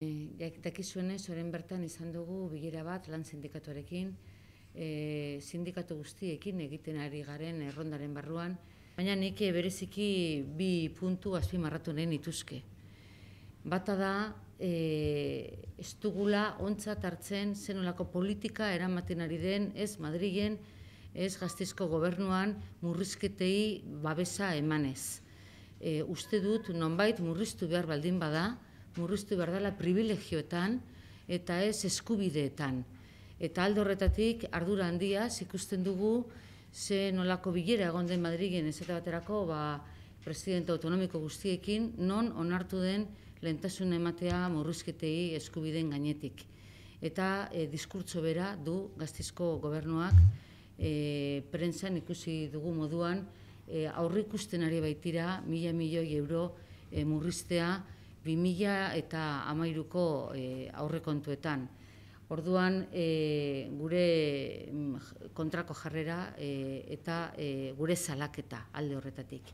Dakizuenez, oren bertan izan dugu bilera bat lan sindikatuarekin, e, sindikatu guztiekin egiten ari garen errondaren barruan, baina nik bereziki bi puntu azpimarratu nahi nituzke. Bata da, e, ez dugula ontzat hartzen zenolako politika eramaten ari den ez Madrilen, ez gaztizko gobernuan murrizketei babesa emanez. E, uste dut, nonbait murriztu behar baldin bada, murriztu behar dela privilegioetan eta ez eskubideetan. Eta aldo horretatik ardura handia ikusten dugu ze nolako bilera egon den Madrigen ez eta baterako ba, presidente autonomiko guztiekin non onartu den lehentasun ematea murrizketei eskubideen gainetik. Eta e, diskurtso bera du gaztizko gobernuak e, prentzan ikusi dugu moduan e, aurri ikusten ari baitira mila milioi euro e, murriztea 2000 eta amairuko e, aurrekontuetan. Orduan, e, gure mm, kontrako jarrera e, eta e, gure salaketa alde horretatik.